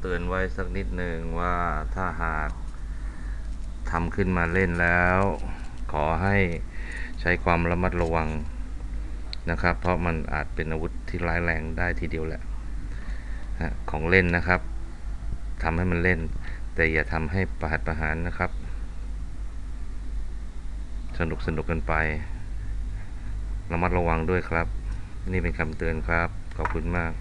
เตือนไว้สักนิดหนึ่งว่าถ้าหากทำขึ้นมาเล่นแล้ว ขอให้ใช้ความระมัดระวังนะครับ เพราะมันอาจเป็นอาวุธที่ร้ายแรงได้ทีเดียวแหละของเล่นนะครับทำให้มันเล่น แต่อย่าทำให้ประหัตประหารนะครับ สนุกสนุกกันไป ระมัดระวังด้วยครับ นี่เป็นคำเตือนครับ ขอบคุณมาก